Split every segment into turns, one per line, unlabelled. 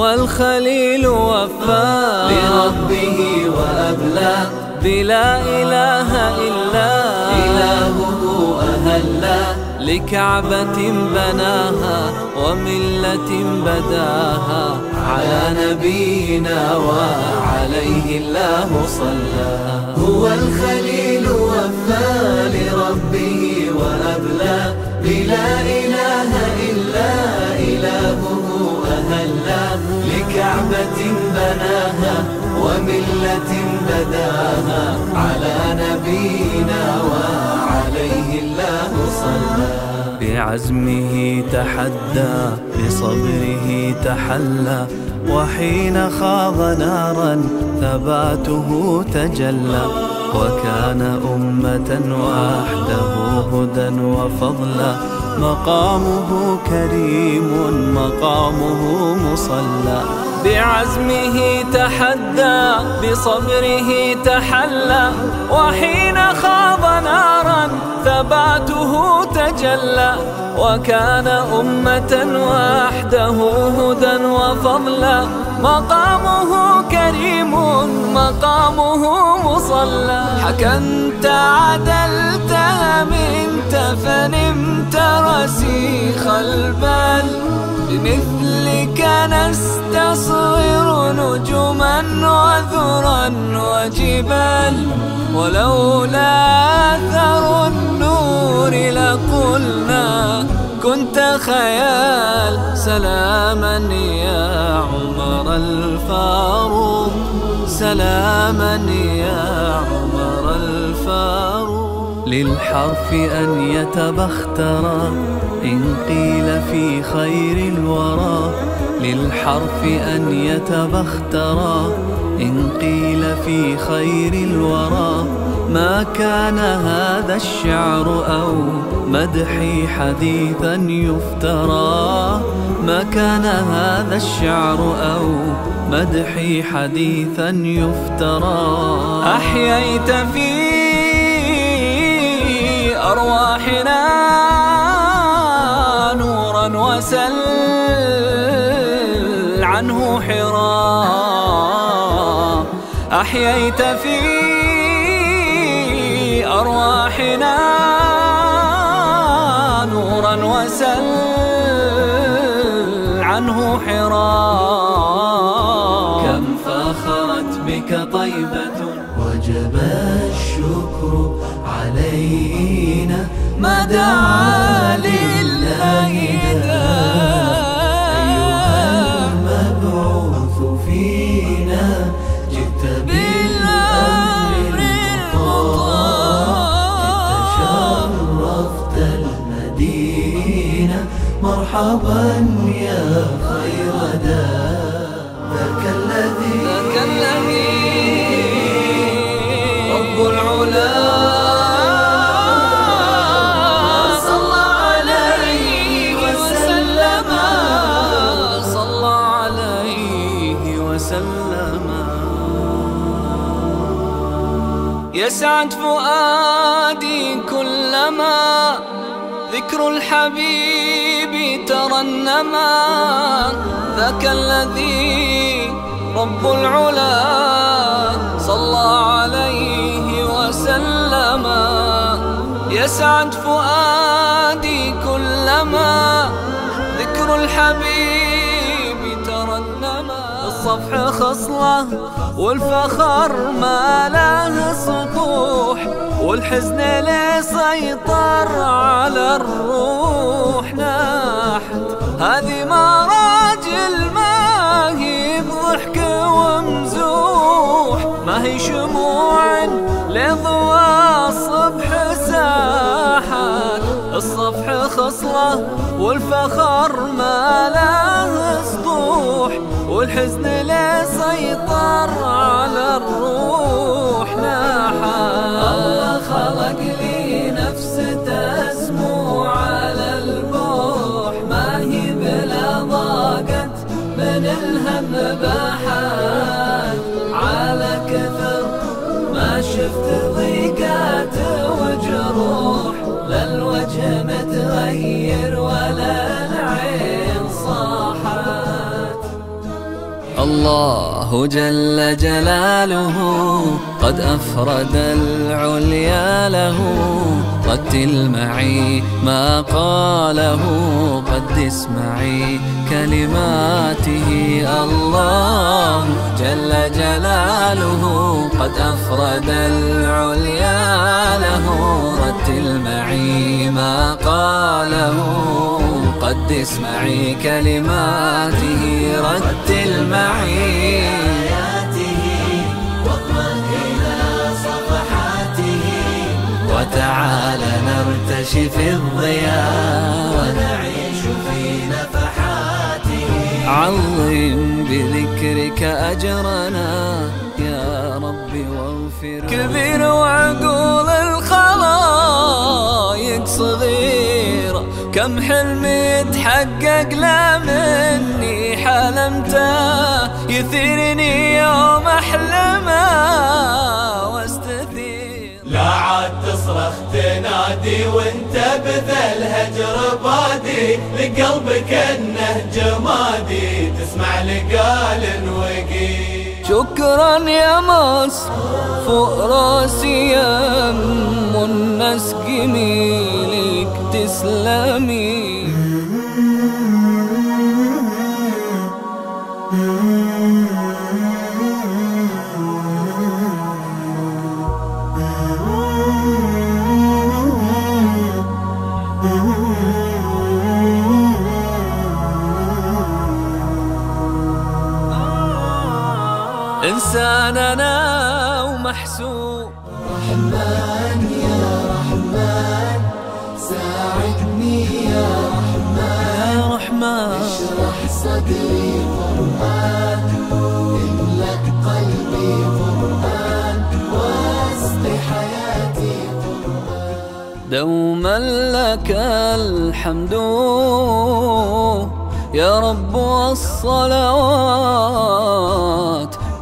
هو الخليل وفى
لربه وأبلى
بلا إله إلا
إلهه أهلا
لكعبة بناها وملة بداها
على نبينا وعليه الله صلى هو الخليل وفى لربه وأبلى بلا إله لكعبة بناها وملة بداها على نبينا وعليه الله صلى.
بعزمه تحدى بصبره تحلى وحين خاض نارا ثباته تجلى. وكان أمة وحده هدى وفضلا. مقامه كريم مقامه مصلى. بعزمه تحدى بصبره تحلى. وحين خاض نارا ثباته تجلى. وكان أمة وحده هدى وفضلا. مقامه كريم مقامه مصلى. حكمت عدلت منت فنمت رسيخ البال. بمثلك نستصغر نجما وذرا وجبال. ولولا أثر النور لقلنا كنت خيال. سلاما يا عمر الفاروق. سلاما يا عمر الفاروق. للحرف أن يتبخترا إن قيل في خير الورى. للحرف أن يتبخترا إن قيل في خير الورى. ما كان هذا الشعر أو مدحي حديثا يفترى. ما كان هذا الشعر أو مدحي حديثا يفترى. أحييت في أرواحنا نورا وسل عنه حرا. أحييت في أرواحنا نورا وسل عنه حرا.
طيبة وجب الشكر علينا ما دعا لله أيها المبعوث فينا جئت بالأمر المدينة مرحبا يا
يسعد فؤادي كلما ذكر الحبيب ترنما ذاك الذي رب العلا صلى عليه وسلم. يسعد فؤادي كلما ذكر الحبيب ترنما. الصفح خصلة والفخر ما له سطوح والحزن لا سيطر على الروح. ناحت هذه مراجل ما هي بضحك ومزوح ما هي شموع لضوى الصبح ساحات الصفح خصلة والفخر ما له سطوح والحزن لا سيطر على الروح ناحات
الله خلق لي نفس تسمو على البوح. ما هي بلا ضاقت من الهم باحات
الله جل جلاله قد أفرد العليا له رتل معي ما قاله قد اسمعي كلماته الله جل جلاله قد أفرد العليا له رتل معي ما قاله قد اسمعي كلماته رتل معي. آياته إلى صفحاته وتعال نرتشي في الضياء. ونعيش في نفحاته عظم بذكرك أجرنا. يا ربي واغفر كبير وعقول الخلايق صغيرة. كم حلم يتحقق لا مني حلمته يثيرني يوم أحلمه واستثير.
لا عاد تصرخ تنادي وانت بذا الهجر بادي لقلبك أنه جمادي تسمع لقال وقيل.
شكرا يا مصر فوق راسي يم الناس جميلك تسلمي. إنسان أنا ومحسوب.
رحمن يا رحمن ساعدني يا رحمن.
يا رحمن.
اشرح صدري قرآن املك قلبي قرآن واسق حياتي
دوما لك الحمد. يا رب والصلوات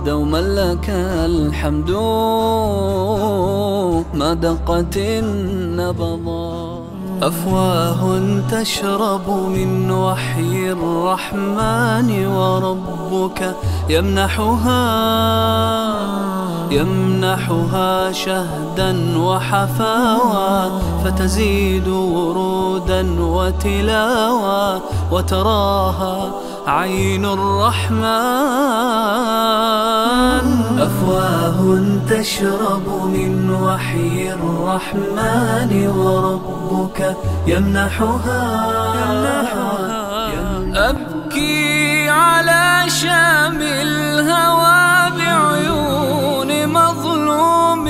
دوما لك الحمد. ما دقت النبضات أفواه تشرب من وحي الرحمن وربك يمنحها. يمنحها شهدا وحفاوى. فتزيد ورودا وتلاوى. وتراها عين الرحمن. أفواه تشرب من وحي الرحمن وربك يمنحها, يمنحها أبكي على شام الهوى بعيون مظلوم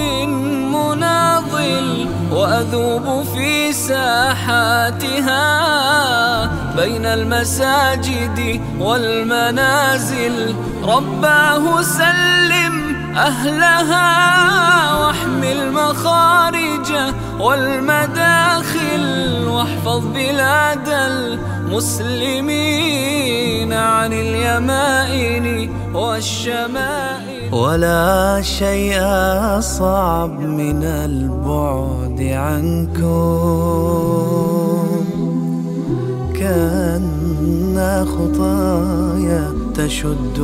مناضل وأذوب في ساحاتها. بين المساجد والمنازل. رباه سلم أهلها واحمي المخارج والمداخل واحفظ بلاد المسلمين عن اليمائن والشمائل ولا شيء أصعب من البعد عنكم. كأن خطايا تشد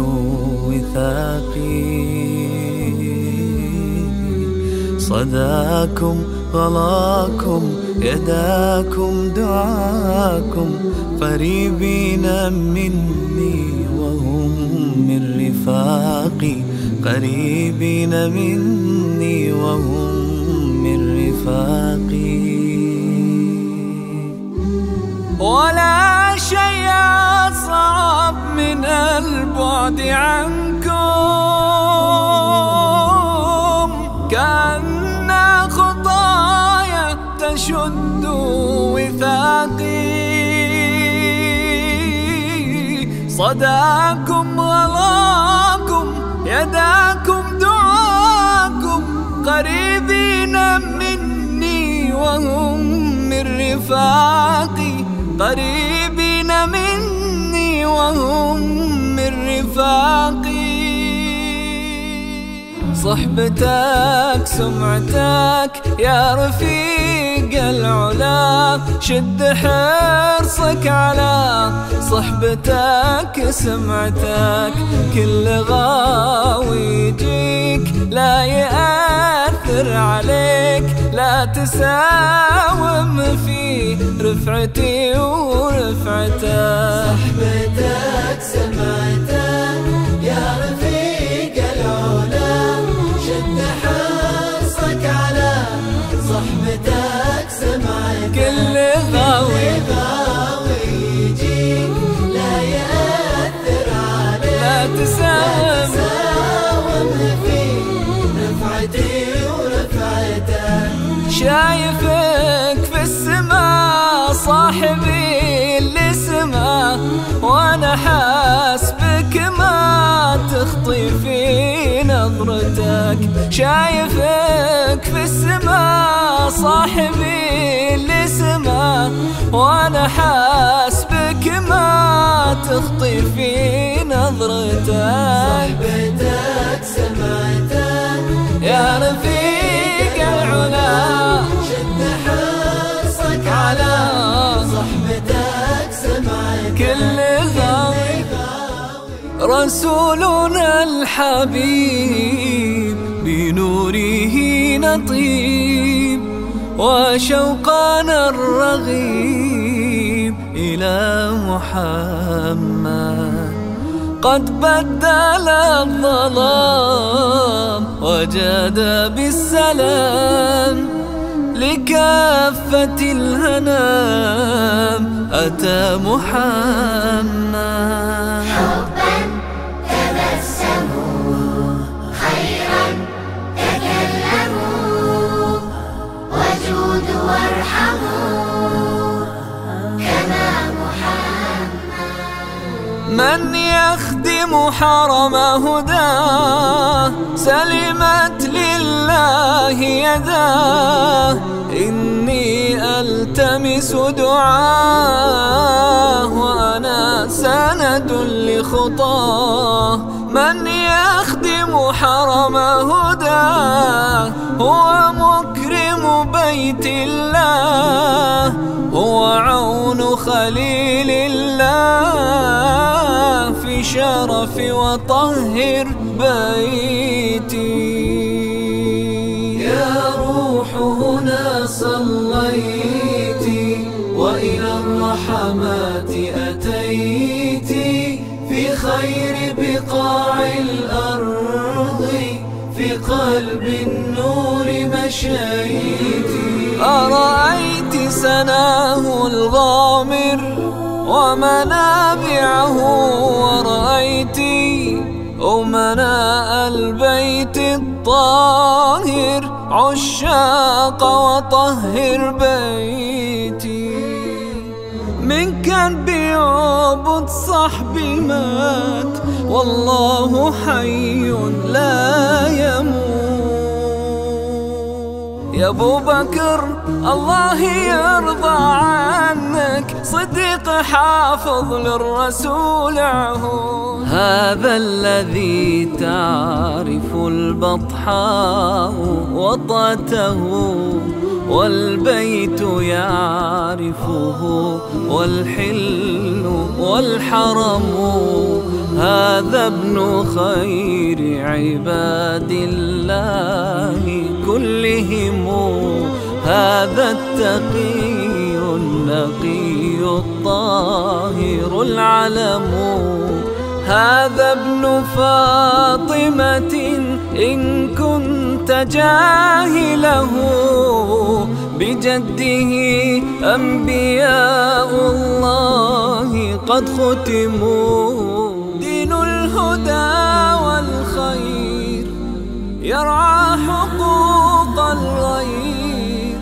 وثاقي. صداكم غلاكم يداكم دعاكم قريبين مني وهم من رفاقي. قريبين مني وهم من رفاقي. ولا شيء أصعب من البعد عنكم. كأن خطايا تشد وثاقي. صداكم غلاكم يداكم دعاكم. قريبين مني وهم من رفاقي. قريبين مني وهم من رفاقي. صحبتك سمعتك يا رفيق العلا شد حرصك على صحبتك سمعتك كل غاوي يجيك. لا يأثر عليك لا تساوم في رفعتي ورفعتك
صحبتك سمعتك يا رفيق العلا شد حرصك على صحبتك سمعتك
كل غاوي.
غاوي يجيك لا يأثر عليك.
لا تساوم. شايفك في السماء صاحبي اللي سما وأنا حاسبك ما تخطي في نظرتك. شايفك في السماء صاحبي اللي سما وأنا حاسبك ما تخطي في نظرتك.
صحبتك سمعتك
يا رفيق. العلا
شد حرصك على صحبتك سمعتك
كل غاوي رسولنا الحبيب بنوره نطيب. وشوقنا الرغيب إلى محمد. قد بدل الظلام وجاد بالسلام لكافة الهنام. أتى محمد.
حبا تبسموا. خيرا تكلموا. وجودوا وارحموا. كما محمد.
من يخدم حرم هداه سلمت لله يداه إني ألتمس دعاه وأنا سند لخطاه. من يخدم حرم هداه هو مكرم بيت الله. هو عون خليل الله في شرف وطهر بيتي. يا روح هنا صليتي وإلى الرحمات أتيتي. في خير بقاع الأرض في قلب النور مشيتي. أرأيت سناه الغامر ومنابعه ورأيت أمناء البيت الطاهر عشاق وطهر بيتي. من كان بيعبد صاحبي مات والله حي لا يموت. يا أبو بكر الله يرضى عنك صديق حافظ للرسول عهود. هذا الذي تعرف البطحاء وطأته والبيت يعرفه والحل والحرم. هذا ابن خير عباد الله كلهم. هذا التقي النقي الطاهر العلم. هذا ابن فاطمة إن كنت جاهله بجده أنبياء الله قد ختموا. دين الهدى والخير يرعى حقوق الغير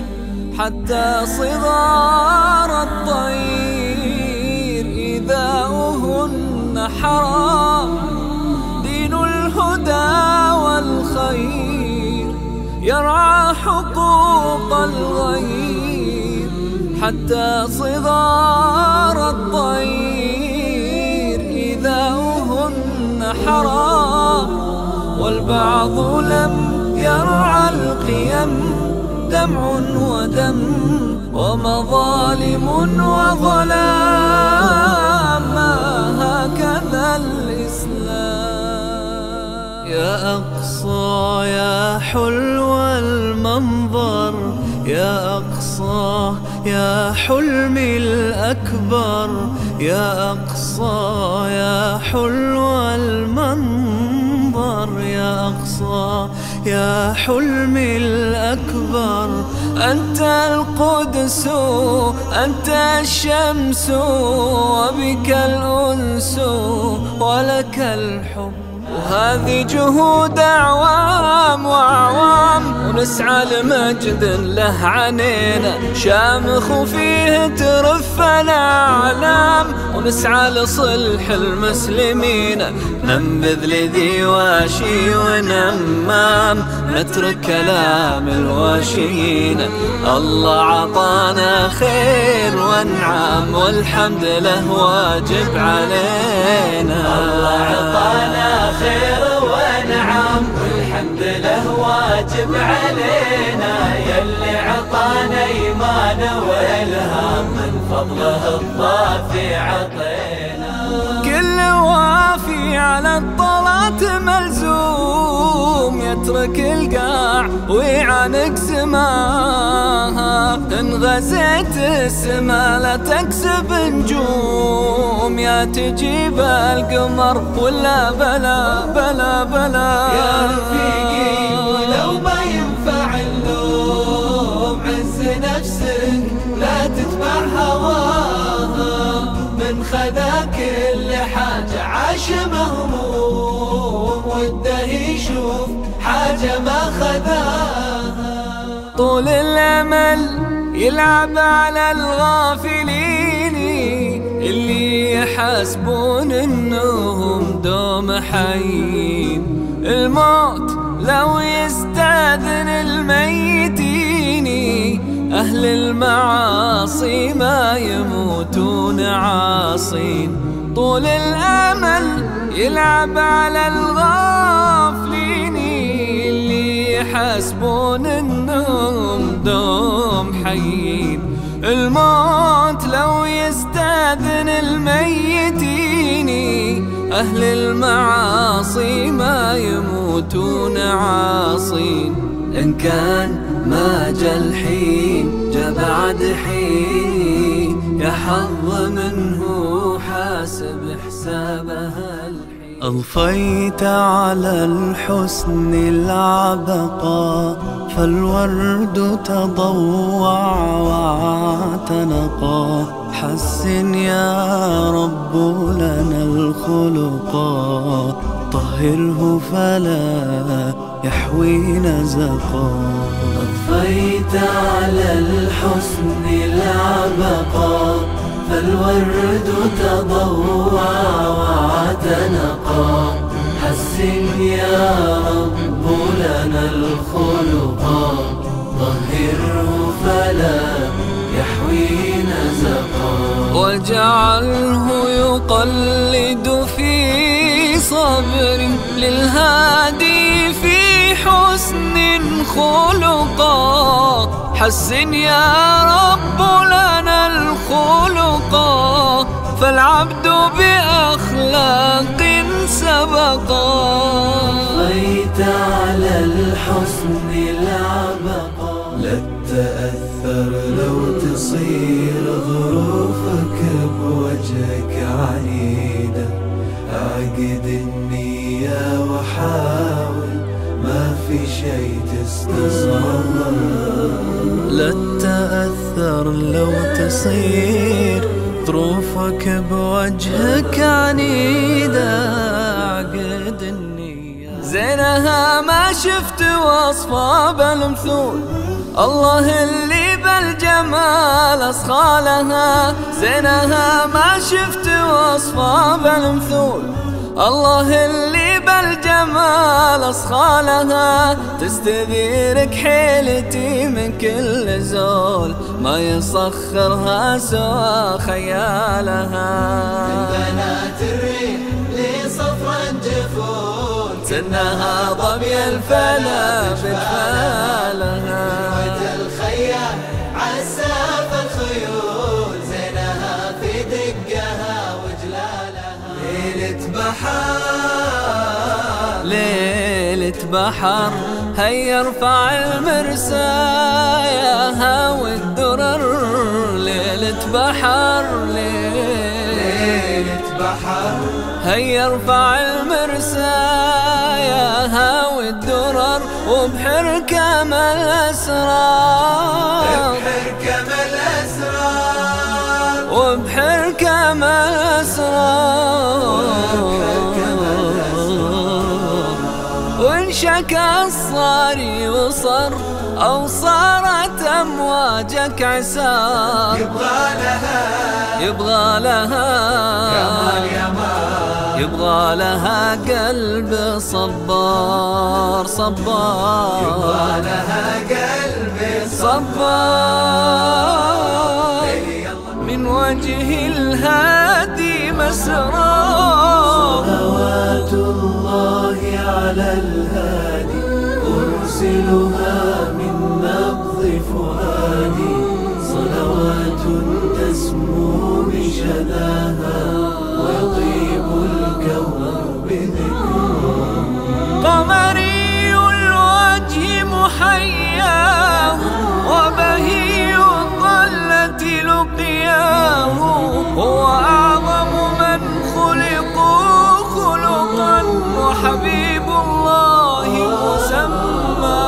حتى صغار الطير. إيذاؤهن حرام دين الهدى والخير. يرعى حقوق الغير حتى صغار الطير. إيذاؤهن حرام والبعض لم يرعى القيم ودمع ودم ومظالم وظلام. الإسلام. يا أقصى يا حلو المنظر. يا أقصى يا حلمي الأكبر. يا أقصى يا حلو المنظر. يا أقصى يا حلمي الأكبر. أنت القدس أنت الشمس وبك الأنس ولك الحب. وهذه جهود أعوام وأعوام ونسعى لمجد له عنينا. شامخ وفيه ترف الأعلام ونسعى لصلح المسلمين. ننبذ لذي واشي ونمام نترك كلام الواشيين الله عطانا خير وانعام والحمد له واجب علينا.
الله عطانا خير والحمد له واجب علينا يلي عطانا ايمان والهام من فضله الضافي عطينا.
كل وافي على الطلات ملزوم يترك القاع ويعانق سماها. إن غزيت السما لا تكسب نجوم يا تجيب القمر ولا بلا بلا بلا.
يا رفيقي ولو ما ينفع اللوم عز نفسك لا تتبع هواها. من خذا كل حاجة عاش مهموم وده يشوف حاجة ما خذاها.
طول الأمل يلعب على الغافلين اللي يحسبون إنهم دوم حيين. الموت لو يستاذن الميتين أهل المعاصي ما يموتون عاصين. طول الأمل يلعب على الغافلين اللي يحسبون إنهم دوم حيين. الموت لو يستاذن الميتين أهل المعاصي ما يموتون عاصين. إن كان ما جا الحين جا بعد حين يا حظ منه حاسب حسابها الحين على الحسن العبقى فالورد تضوع واعتنقا حسن يا رب لنا الخلقا طهره فلا يحوي نزقا.
أضفيت على الحسن العبقى فالورد تضوع واعتنقا حسن يا رب لنا الخلقا طهره فلا نزقا
وجعله يقلد في صبر للهادي في حسن خلقا حسن يا رب لنا الخلقا فالعبد بأخلاق سبقا
بقيت على الحسن العبقى لا تأثر لو تصير ظروفك بوجهك عنيدة أعقد النية وحاول ما في شي تستصغر
لا تأثر لو تصير ظروفك بوجهك عنيدة. عقد النية. زينها ما شفت وصفها بالمثول الله اللي بالجمال أصخى لها زينها ما شفت وصفها بالمثول الله اللي بالجمال أصخى لها تستذيرك حيلتي من كل زول. ما يصخرها سوى خيالها.
بنات الريح لي صفرا جفون
سنها ضبي الفلا بجفالها ليلة بحر هيا ارفع المرسايا والدرر. ليلة بحر ليلة
بحر.
هيا ارفع المرسايا والدرر. وبحر كامل الأسرار
بحر كمل أسرار.
وبحر كامل الأسرار وانشكى الصاري وصر أو صارت أمواجك عسار.
يبغى لها.
يبغى لها. يبغى لها قلب صبار صبار.
يبغى لها قلبي
صبار. من وجه الهادي مسرار
صلوات الله على الهادي أرسلها من نبض فؤادي. صلوات تسمو بشذاها ويطيب الكون بذكرها.
قمري الوجه محياه وبهي الضلة لقياه. هو وحبيب الله مسمى.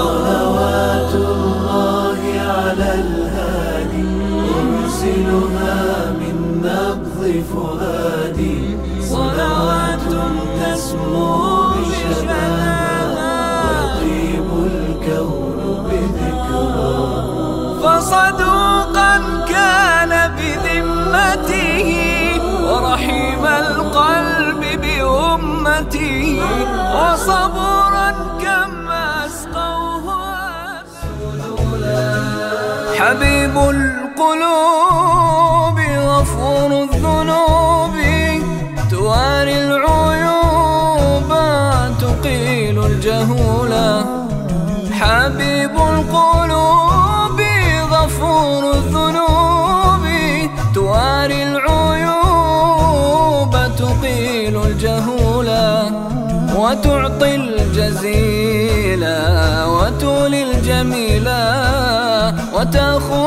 صلوات الله على الهادي أرسلها من نبض فؤادي. صلوات تسمو
بأمته وصبورا كما أسقوه. حبيب القلوب. وتعطي الجزيلا وتولي الجميلا وتأخذ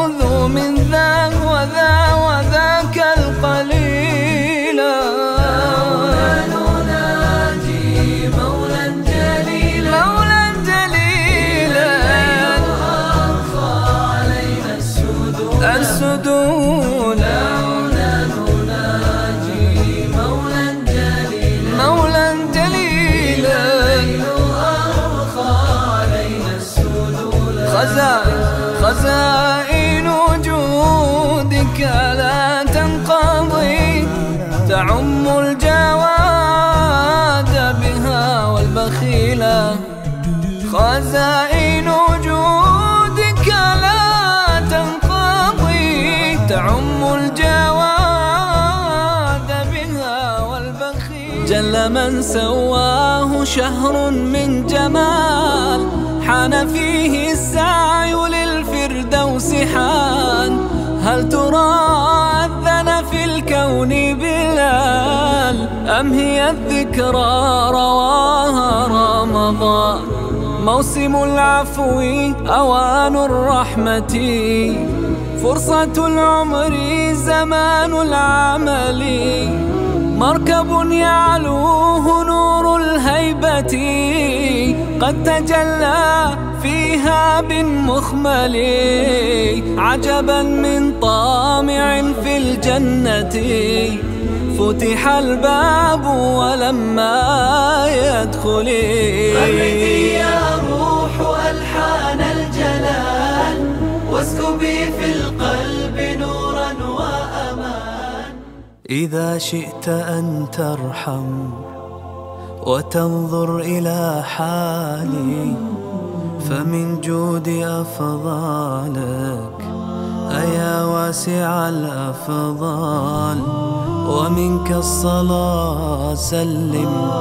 شهر من جمال حان فيه السعي للفردوس حان. هل ترى أذن في الكون بلال؟ أم هي الذكرى رواها رمضان؟ موسم العفو أوان الرحمة. فرصة العمر زمان العمل. مركب يعلوه الهيبة قد تجلى فيها بالمخمل عجبا من طامع في الجنة. فتح الباب ولما يدخل.
غردي يا روح ألحان الجلال واسكبي في القلب نورا وأمان.
إذا شئت أن ترحم وتنظر إلى حالي فمن جود أفضالك أيا واسع الأفضال. ومنك الصلاة سلم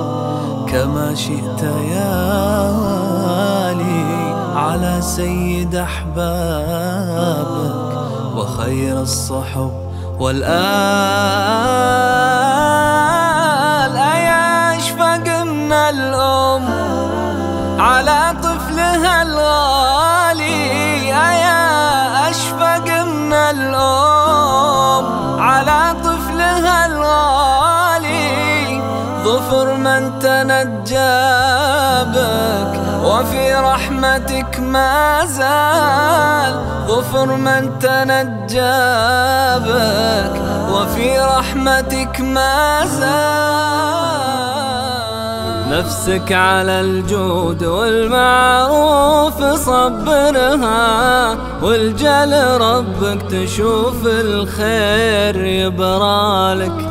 كما شئت يا والي على سيد أحبابك وخير الصحب والآل على طفلها الغالي. يا أشفق من الأم. على طفلها الغالي. ظفر من تنجى بك وفي رحمتك ما زال. ظفر من تنجى بك وفي رحمتك ما زال. نفسك على الجود والمعروف صبرها والجل ربك تشوف الخير يبرالك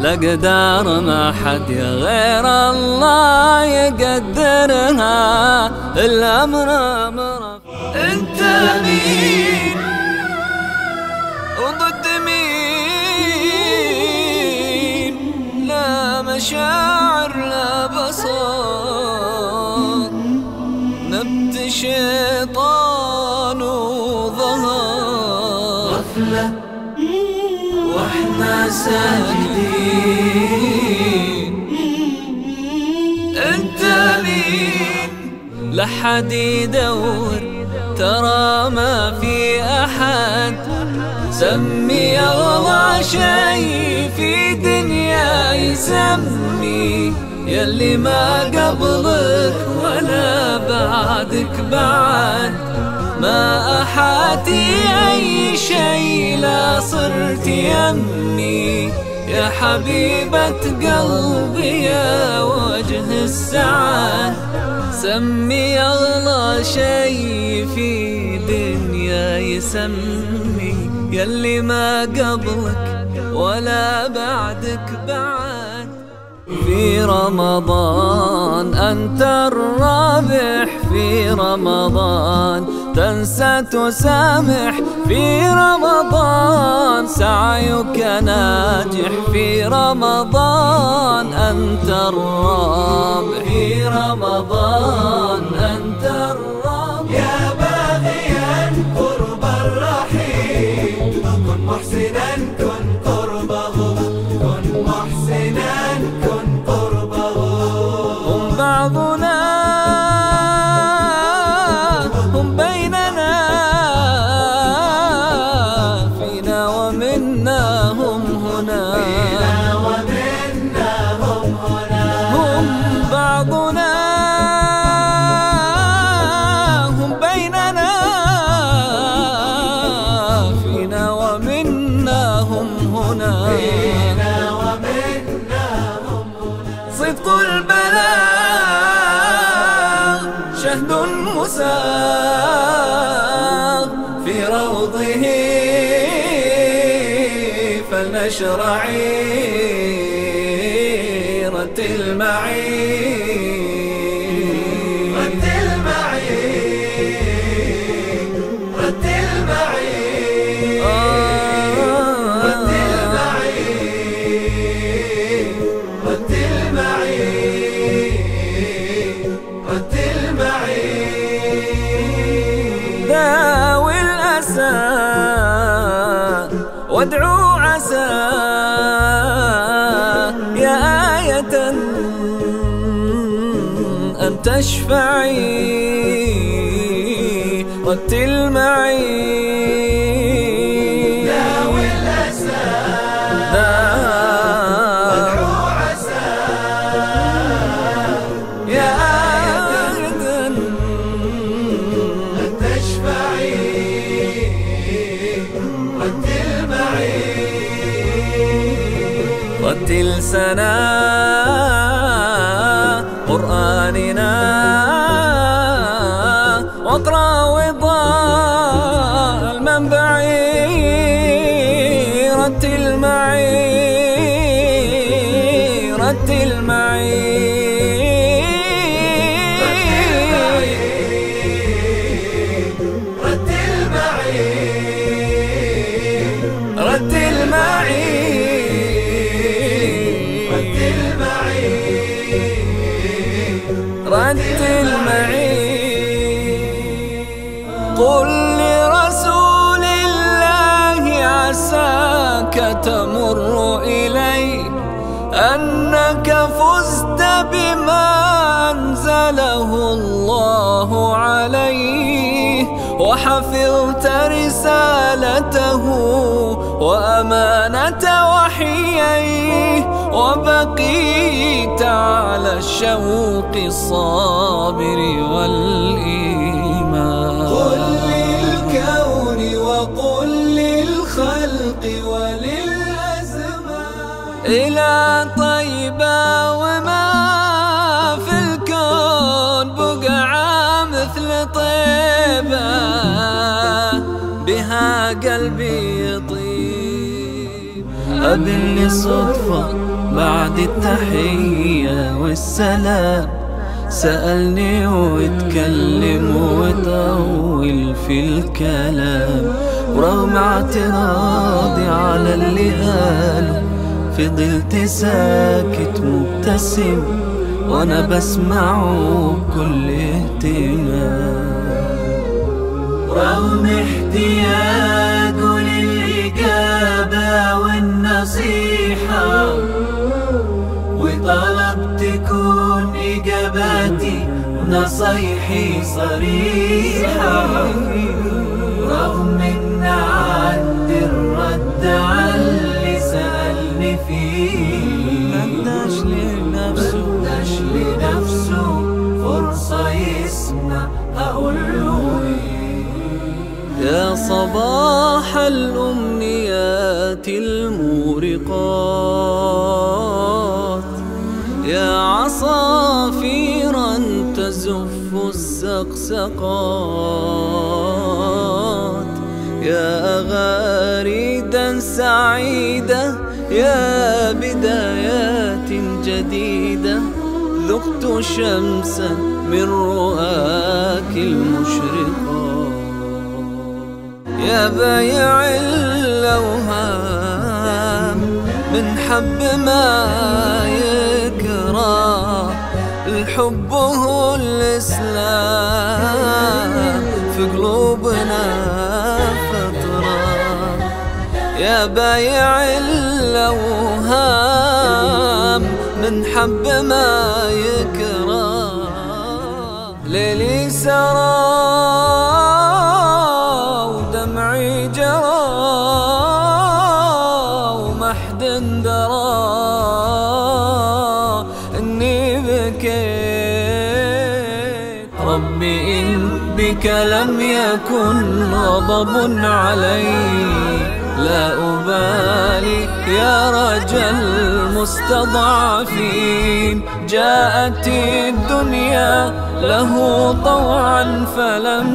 لقدار ما حد غير الله يقدرها الأمر أمر. أنت مين نبت شيطان وظهر
غفلة وإحنا ساجدين.
أنت مين لحد يدور ترى ما في أحد. سمي اغلى شيء في دنيا يسمي يلي ما قبلك ولا بعدك بعد. ما أحاتي أي شيء لا صرت يمي. يا حبيبة قلبي يا وجه السعد سمي أغلى شيء في دنيا يسمي. يلي ما قبلك ولا بعدك بعد. في رمضان أنت الرابح في رمضان. تنسى تسامح في رمضان. سعيك ناجح في رمضان. أنت الرابح في رمضان. أنت الرابح.
يا باغيا قرب الرحيم كن محسنا
فلنشر عيرة المعين. تشفعي رتل معي
داوي الأسى
داوي
عسى
يا
رتل معي
رتل تمر إلي أنك فزت بما أنزله الله عليه وحفظت رسالته وأمانة وحييه وبقيت على الشوق الصابر والإيمان. إلى طيبة وما في الكون بقعة مثل طيبة بها قلبي يطيب. أبني صدفة بعد التحية والسلام. سألني وتكلم وطول في الكلام. ورغم اعتراضي على اللي قاله فضلت ساكت مبتسم وأنا بسمعه بكل اهتمام.
رغم احتياجه للإجابة والنصيحة وطلب تكون إجاباتي ونصايحي صريحة. رغم إن عندي الرد على اللي فيه.
مداش لنفسه.
مداش لنفسه فرصة يسمع. أقول له
يا صباح الأمنيات المورقات يا عصافيرا تزف السقسقات يا غاردا سعيدة يا بدايات جديدة ذقت شمسا من رؤاك المشرقات يا بايع الأوهام من حب ما يكره الحب هو الإسلام في قلوبنا. يا بايع الأوهام من حب ما يكره. ليلي سرى ودمعي جرى وما حد درى إني بكيت. ربي إن بك لم يكن غضب علي. أبالي يا رجل المستضعفين جاءت الدنيا له طوعا فلم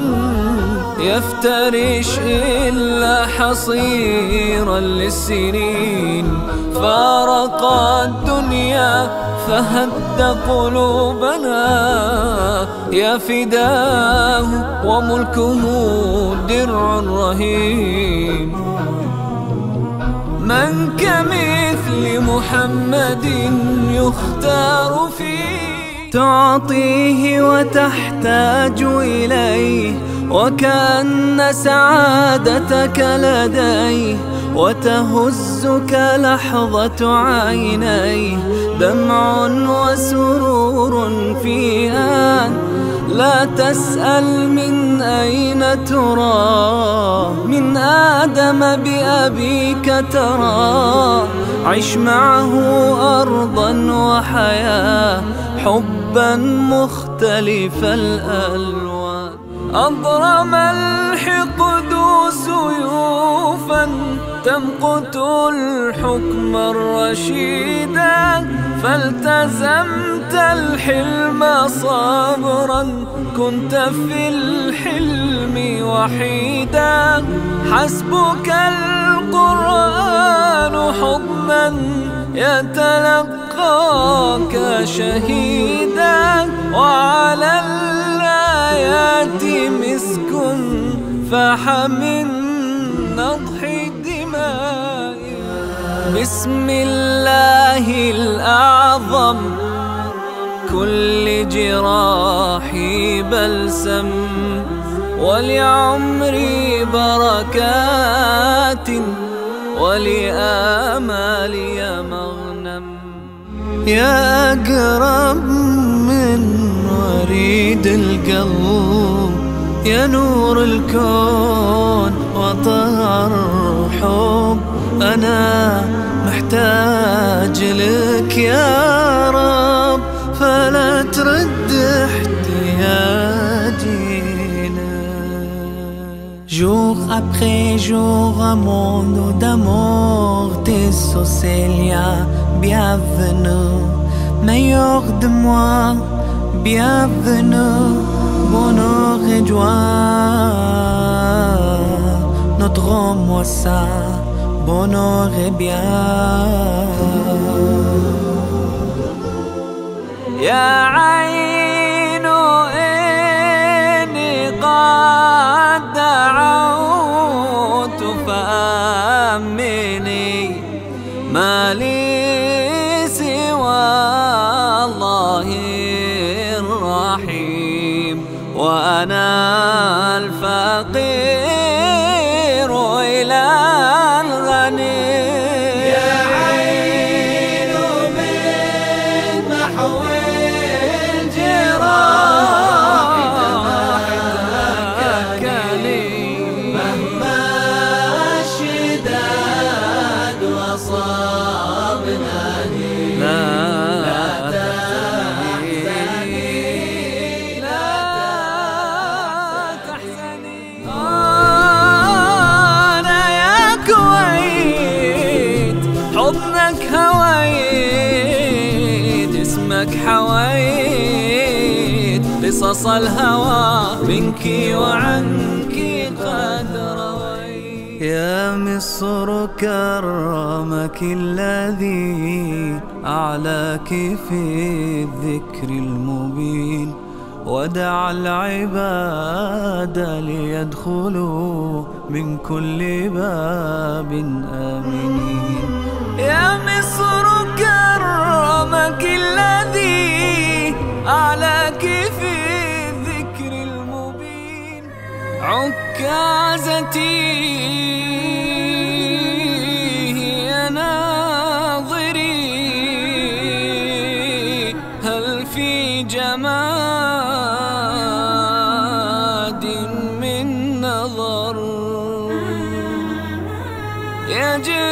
يفترش إلا حصيرا للسنين. فارق الدنيا فهد قلوبنا. يا فداه وملكه درع رهين. من كمثل محمد يختار فيه. تعطيه وتحتاج إليه وكأن سعادتك لديه وتهزك لحظة عينيه. دمع وسرور في آن لا تسأل من أين ترى من آدم بأبيك ترى. عش معه أرضا وحياة حبا مختلف الألوان. أضرم الحقد سيوفا تمقت الحكم الرشيدا فالتزمت الحلم صبرا كنت في الحلم وحيدا حسبك القرآن حضنا يتلقاك شهيدا وعلى الآيات مسك فاح من نضح الدماء بسم الله الأعظم. كل جراحي بلسم ولعمري بركات ولآمالي مغنم. يا أقرب من ورد يريد القلب يا نور الكون وطهر حب أنا محتاج لك يا رب فلا ترد احتياجينا
Jour après jour, un monde d'amour, tes Célia, bienvenue, meilleur de moi, bienvenue, bonheur et joie, notre moi ça, bonheur et bien.
يا قصص الهوى منك وعنك قد رويت. يا مصر كرمك الذي أعلاك في الذكر المبين. ودعا العباد ليدخلوا من كل باب آمنين. يا مصر كرمك الذي أعلاك في عكازتي. هي ناظري هل في جماد من نظر؟ يجري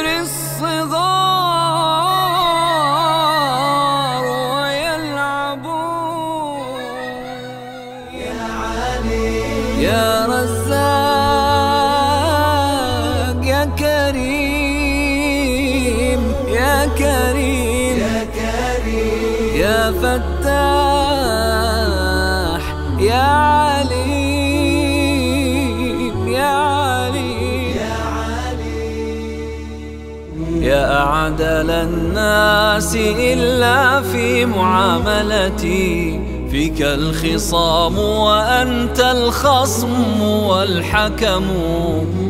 يا أعدل الناس إلا في معاملتي. فيك الخصام وأنت الخصم والحكم.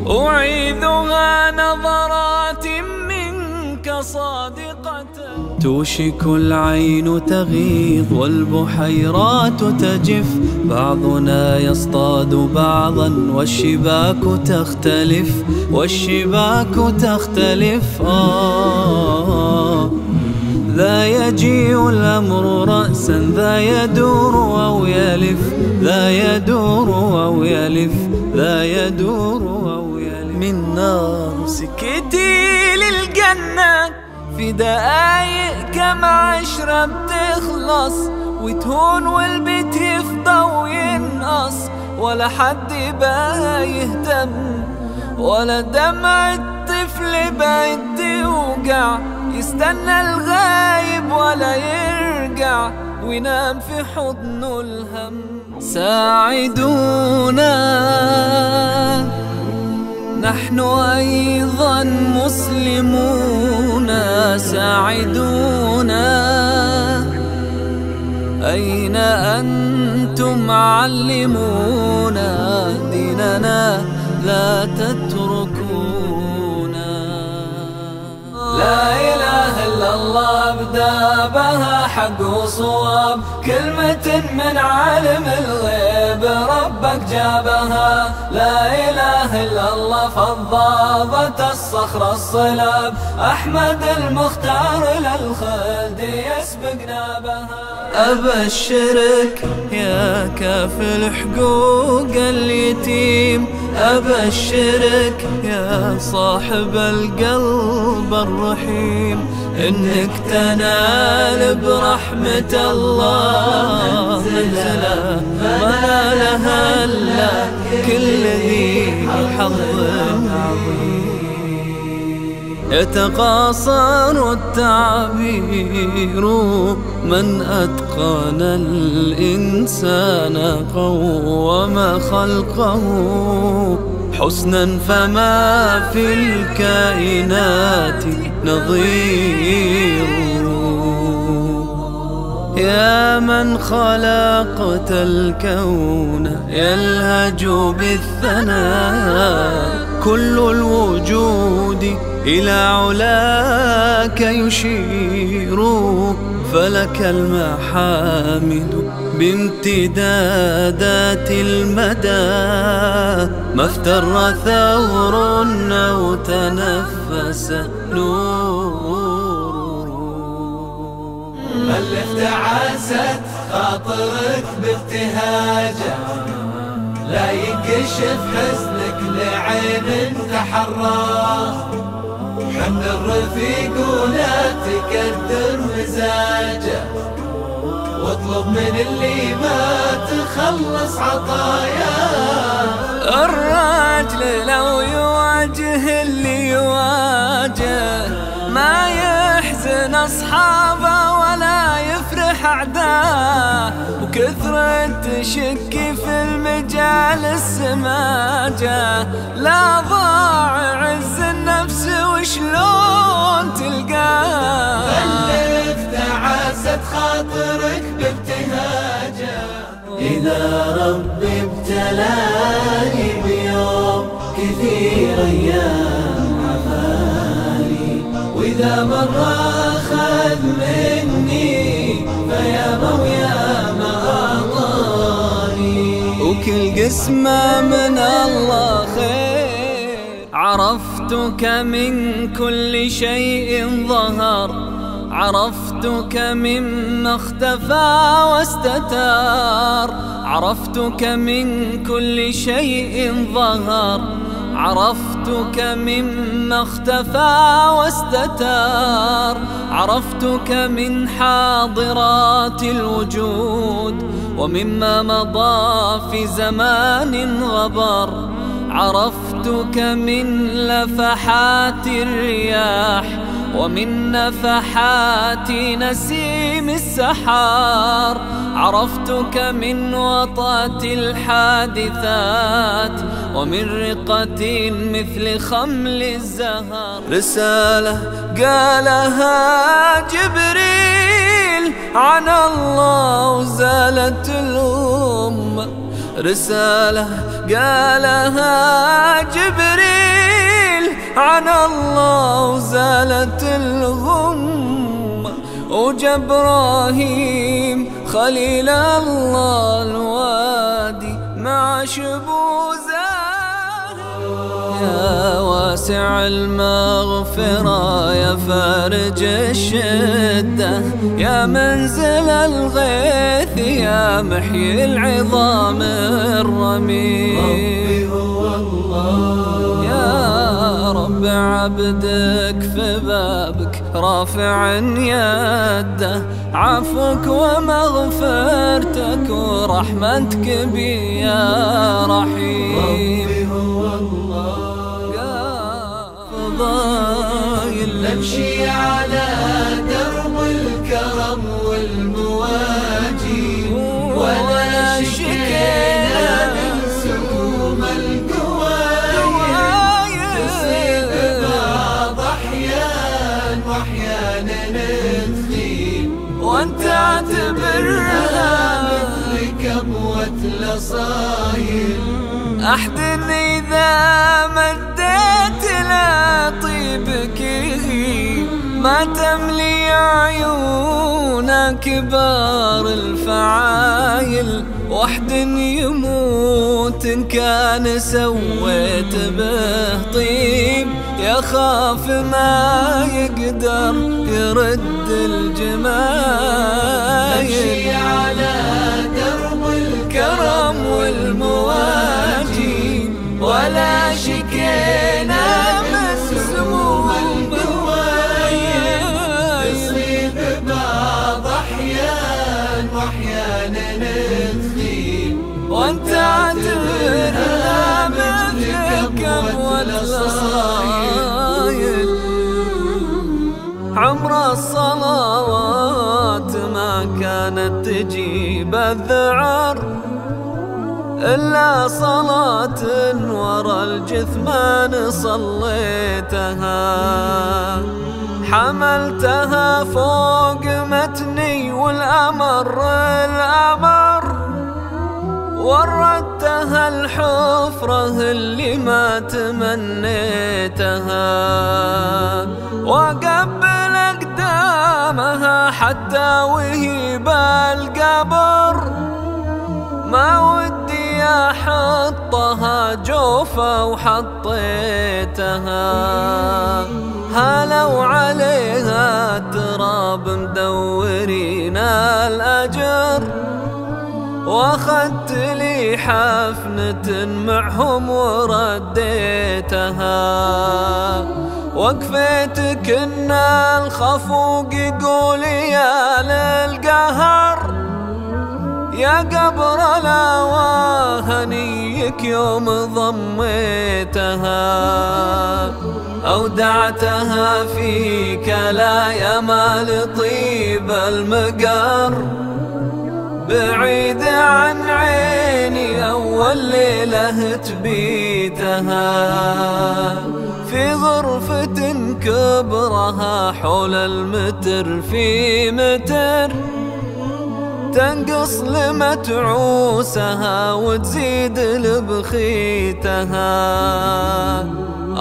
أعيذها نظرات منك صادقة. توشك العين تغيظ والبحيرات تجف. بعضنا يصطاد بعضا والشباك تختلف والشباك تختلف. آه ذا يجيء الأمر رأسا ذا يدور أو يلف. ذا يدور أو يلف ذا يدور أو يلف. من نار سكتي للجنة في دقايق كم عشرة بتخلص وتهون والبيت يفضى وينقص. ولا حد بقى يهتم ولا دمع الطفل بقت توجع يستنى الغايب ولا يرجع وينام في حضنه الهم. ساعدونا نحن أيضا مسلمون. ساعدونا. أين أنتم علمونا ديننا. لا تتركونا لا إله إلا الله ابدا بها حق وصواب. كلمة من عالم الغيب ربك جابها. لا إله إلا الله فضاضة الصخر الصلاب. أحمد المختار للخلد يسبقنا بها
أبشرك يا كافل حقوق اليتيم. أبشرك يا صاحب القلب الرحيم إنك تنال برحمة الله. منزلة ما لها إلا كل ذي حظ عظيم يتقاصر التعبير من أتقن الإنسان قوم خلقه حسنا فما في الكائنات نظير. يا من خلقت الكون يلهج بالثناء كل الوجود إلى علاك يشير. فلك المحامد بامتدادات المدى. ما افتر ثور أو تنفس نور.
ألف تعاست خاطرك بابتهاجه لا ينكشف حزنك لعين تحراه حمل الرفيق ولا تكدر مزاجه. واطلب من اللي ما تخلص عطاياه الرجل لو يواجه اللي يواجه ما يحزن أصحابه ولا يفرح اعداه وكثرة تشك في المجال السماجة. لا ضاع عز النفس وشلون تلقاه؟ ألف تعاست خاطرك بابتهاجه. إذا ربي ابتلاني بيوم كثير أيام عفاني. وإذا مر أخذ مني فيا ويا ما أعطاني وكل قسمة من الله خير. عرفتك من كل شيء ظهر. عرفتك مما اختفى واستتار. عرفتك من كل شيء ظهر. عرفتك مما اختفى واستتار. عرفتك من حاضرات الوجود ومما مضى في زمان غبر. عرفتك من لفحات الرياح ومن نفحات نسيم السحار عرفتك من وطأة الحادثات ومن رقة مثل خمل الزهر رسالة قالها جبريل عن الله وزالت الأمة. رسالة قالها جبريل عن الله وزالت الغمة وجبراهيم خليل الله الوادي مع شبوزه يا واسع المغفرة يا فارج الشدة يا منزل الغيث يا محيي العظام الرميم. رب عبدك في بابك رافع يده عفوك ومغفرتك ورحمتك بي يا رحيم. ربي هو الله. فضايل نمشي على كبوة الاصايل احد إذا مديت لا طيبك يغيب
ما تملي عيونا كبار الفعايل. وحد يموت إن كان سويت به طيب يخاف ما يقدر يرد الجمايل.
الكرم والمواجي ولا شكينا وأنت عتبرها مثلك والصايل عمر الصلوات ما كانت تجيب الذعر. إلا صلاة ورا الجثمان صليتها. حملتها فوق متني والأمر الأمر. وردتها الحفرة اللي ما تمنيتها. وقبل أقدامها حتى وهي بالقبر. ما ودي أحطها جوفة وحطيتها. هلو عليها تراب مدورين الأجر. وأخذت لي حفنة معهم ورديتها. وقفيتك ان الخفوق يقول يا للقهر. يا قبر لا وهنيك يوم ضميتها أودعتها فيك لا يا مال طيب المقر. بعيد عن عيني أول ليلة تبيتها في غرفة كبرها حول المتر في متر. تنقص لمتعوسها وتزيد لبخيتها.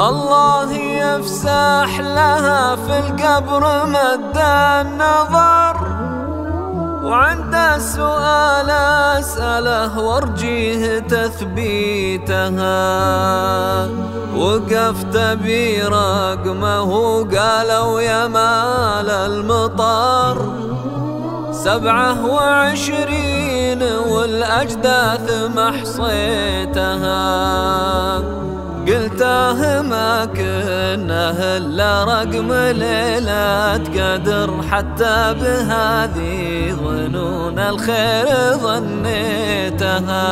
الله يفسح لها في القبر مد النظر. وعند السؤال أسأله وارجيه تثبيتها. وقفت برقمه قالوا يا مال المطار سبعة وعشرين والأجداث محصيتها قلته ما كنا إلا رقم ليلة قدر حتى بهذه ظنون الخير ظنيتها.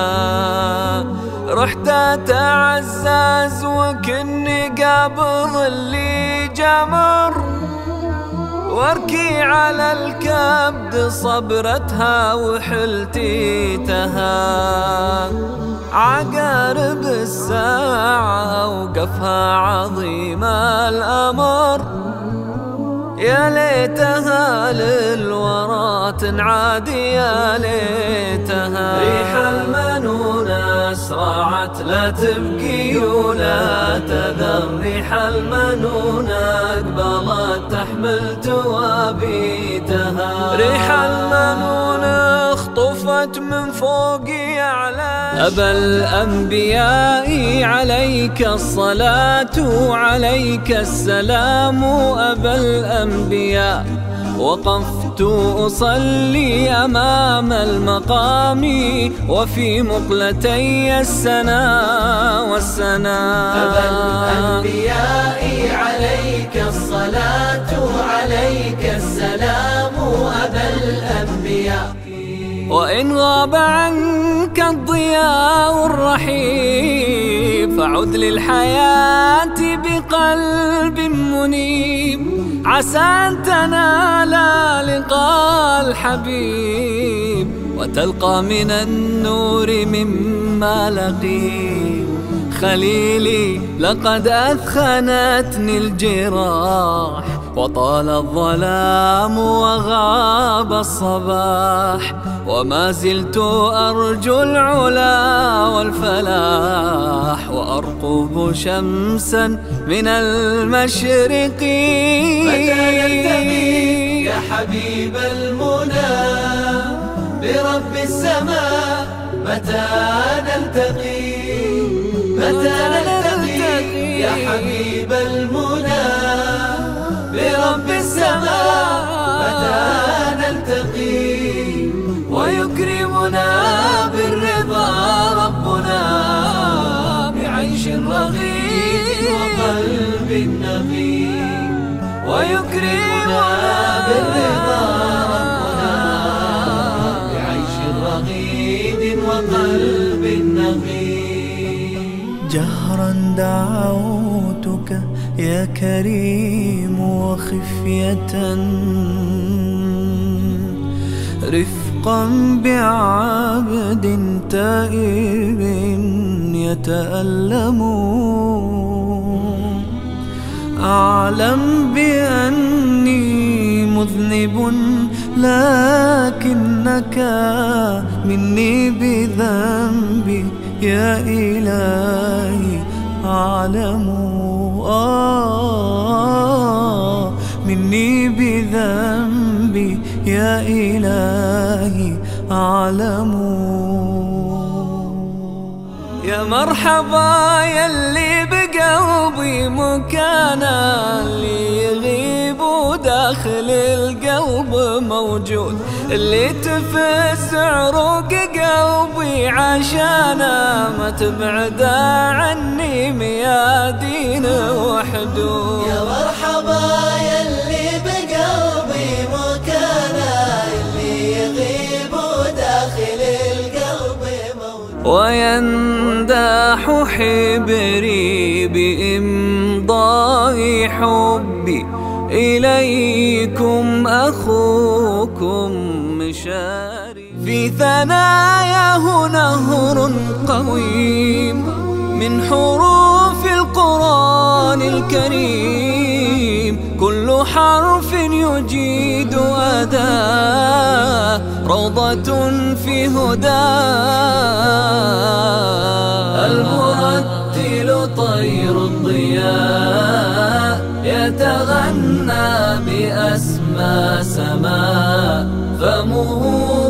رحت أتعزز وكني قابض اللي جمر واركي على الكبد صبرتها وحلتيتها عقارب الساعة وقفها عظيم الأمر. يا ليتها للورى تنعاد يا ليتها. ريح المنون أسرعت لا تبكي ولا تذر ريح المنون أقبلت تحمل توابيتها. ريح المنون اخطفت من فوقي على أبا الأنبياء عليك الصلاة عليك السلام أبا الأنبياء. وقفت أصلي أمام المقام وفي مقلتي السنا والسنا. أبا الأنبياء عليك الصلاة عليك السلام أبا الأنبياء.
وإن غاب عنك الضياء الرحيم فعد للحياة بقلب منيب. عسى أن تنال لقاء الحبيب وتلقى من النور مما لقيت خليلي لقد أثخنتني الجراح وطال الظلام وغاب الصباح.
وما زلت أرجو العلا والفلاح وأرقب شمسا من المشرق.
متى نلتقي يا حبيب المنى برب السماء؟ متى نلتقي؟ متى نلتقي يا حبيب المنى برب السماء؟ متى نلتقي؟ ويكرمنا بالرضا ربنا بعيش رغيد وقلب نقي. ويكرمنا بالرضا ربنا بعيش رغيد وقلب نقي.
جهرا دعوتك يا كريم وخفية. بعبد تائب يتألم. أعلم بأني مذنب لكنك مني بذنبي يا إلهي أعلم. آه مني بذنبي يا إلهي أعلم
يا مرحبا يلي بقلبي مكانا اللي يغيب وداخل القلب موجود. اللي تفز عروق قلبي عشانا ما تبعد عني ميادين وحدود.
يا مرحبا يلي
وينداح حبري بإمضاء حبي. إليكم أخوكم مشاري. في ثناياه نهر قويم. من حروف القرآن الكريم. كل حرف يجيد أداة روضة في هداه المرتل طير الضياء يتغنى بأسمى سماء فمه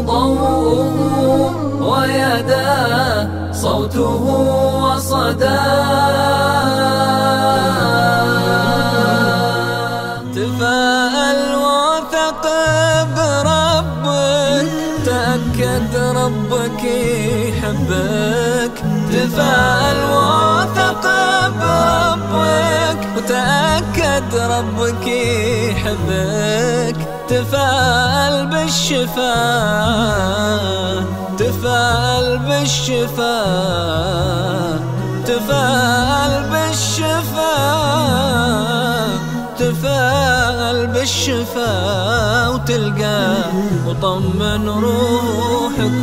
ضوءه ويداه صوته وصداه يحبك تفاءل وثق بربك وتأكد ربك يحبك. تفاءل بالشفاء تفاءل بالشفاء تفاءل بالشفاء تفاءل بالشفاء وتلقاه وطمن روحك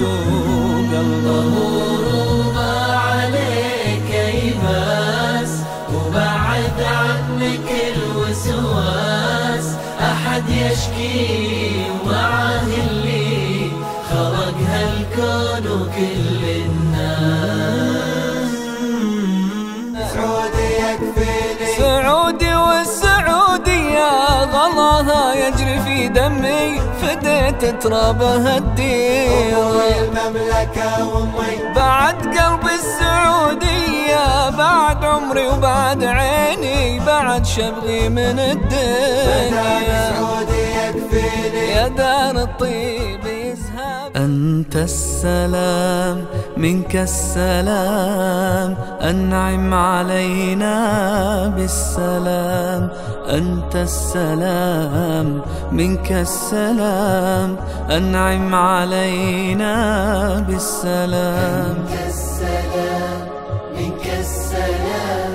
وقلبك
ما عليك يباس وبعد عنك الوسواس أحد يشكي ومعه اللي خلق هالكون وكل
دمي فديت ترابها الدير
المملكة وأمي
بعد قلب السعودية بعد عمري وبعد عيني بعد شبغي من الدنيا.
سعودي يكفيني
يا دار الطيب يزهب
أنت السلام منك السلام أنعم علينا بالسلام. أنت السلام منك السلام أنعم علينا بالسلام.
السلام منك السلام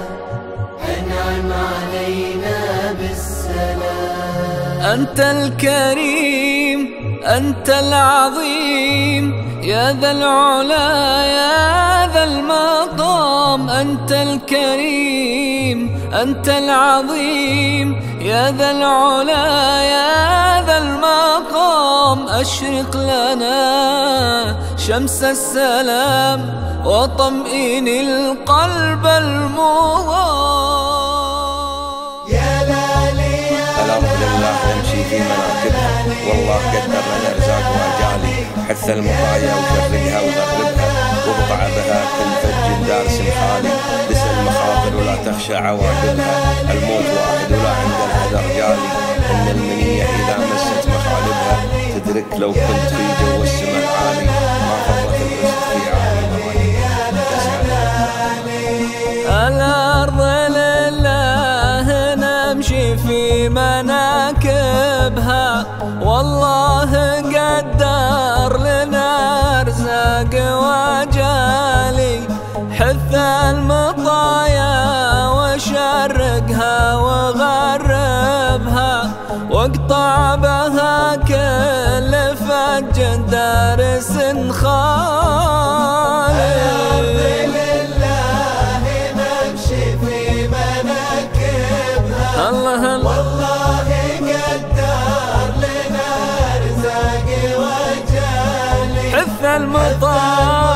أنعم علينا بالسلام.
أنت الكريم أنت العظيم يا ذا العلا يا ذا المقام. أنت الكريم أنت العظيم يا ذا العلا يا ذا المقام أشرق لنا شمس السلام وطمئن القلب المضام
يا لالي يا
الأرض لله يمشي في مناكبها والله قدر لنا ارزاق واجالي حث المطايا وشرقها وغربها وقطع بها كل فج دارس خالي. دس المخاطر ولا تخشى عواقبها الموت. واحد ولا عند الهدر جالي إن المنية إذا مست مخالبها تدرك لو كنت في جو السماء العالي. ما فرط الرزق في عالم
الأرض لله نمشي في مناكبها. والله قدر حث المطايا وشرقها وغربها واقطع بها كل فج دارس خالي
لله نمشي في مناكبها
الله الله.
والله قدر لنا ارزاق وجالي
حث المطايا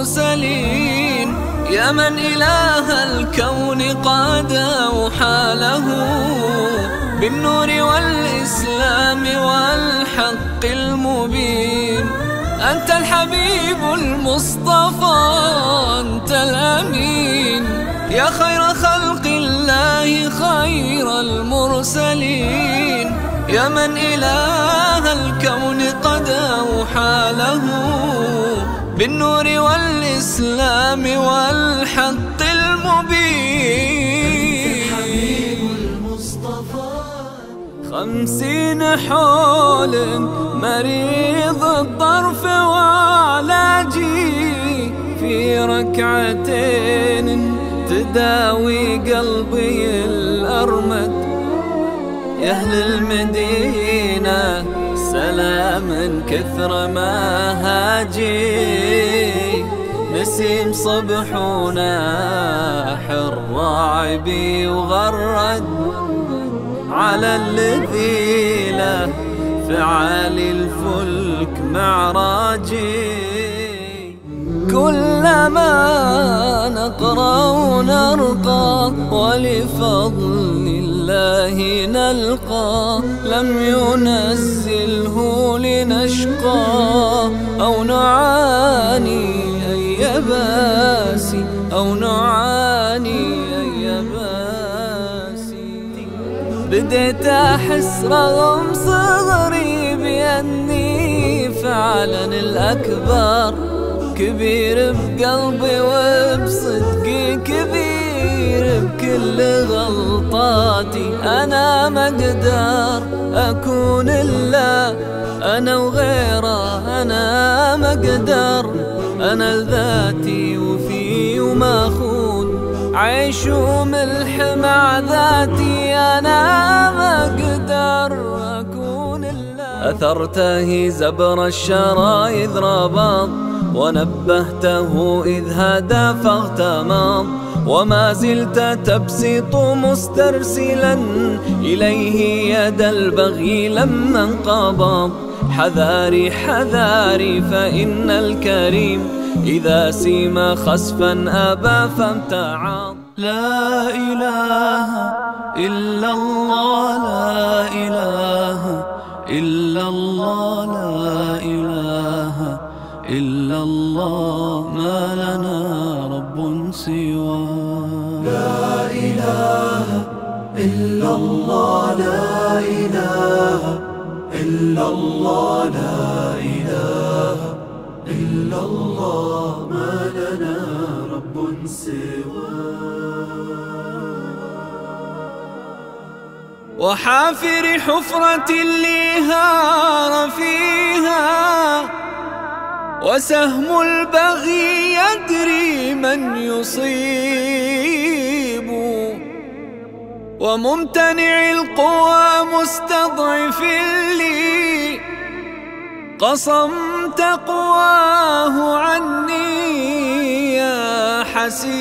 المرسلين يا من إله الكون قد أوحى له بالنور والإسلام والحق المبين أنت الحبيب المصطفى أنت الأمين يا خير خلق الله خير المرسلين يا من إله الكون قد أوحى له بالنور والإسلام والحق المبين. خمسين حول مريض الطرف وعلاجي في ركعتين تداوي قلبي الأرمد. يا أهل المدينة سلام كثر ما هاجي. نسيم صبح وناح الراعبي وغرد. على الذي له فعالي الفلك معراجي. كلما نقرأ ونرقى ولفضل الله نلقى لم ينزله لنشقى. أو نعاني أي باسي أو نعاني أي باسي بديت أحس رغم صغري بأني فعلا الأكبر. كبير بقلبي وبصدقي كبير. بكل غلطاتي. أنا ما أقدر أكون إلا أنا وغيره. أنا ما أقدر أنا لذاتي وفي وماخون عيش وملح مع ذاتي. أنا ما أقدر أكون إلا. أثرته زبر الشرايذ رباط ونبهته إذ هدى فاغتمض. وما زلت تبسط مسترسلا إليه يد البغي لما انقبض حذاري حذاري فإن الكريم إذا سيما خسفا أبى فامتعض لا إله إلا الله لا إله إلا الله لا إله إلا الله. ما لنا رب سوى الله لا إله إلا الله لا إله إلا الله رب سوى وحافر حفرة لي هار فيها وسهم البغي يدري من يصيب. وممتنع القوى مستضعف لي. قصمت قواه عني يا حسيب.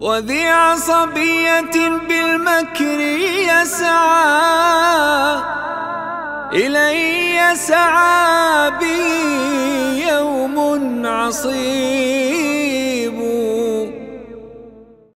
وذي عصبية بالمكر يسعى. إلي سعى بي يوم عصيب.